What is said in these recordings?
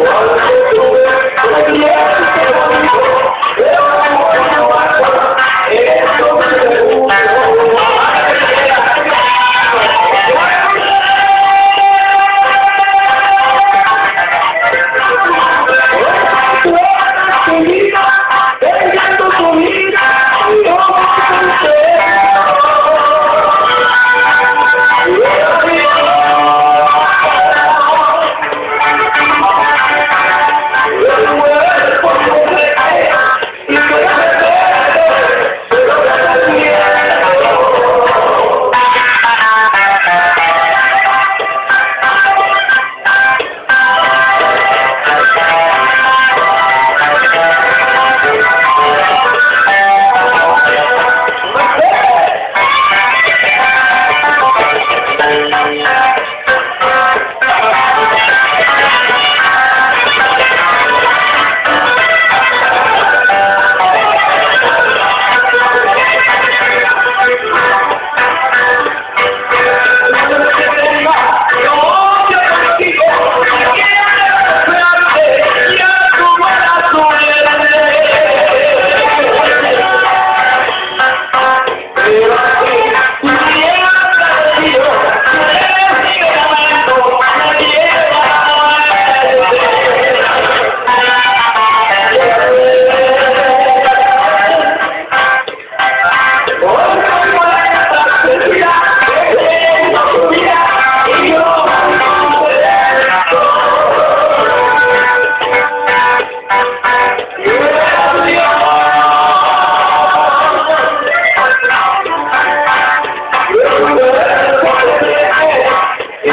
Whoa.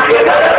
Obrigado.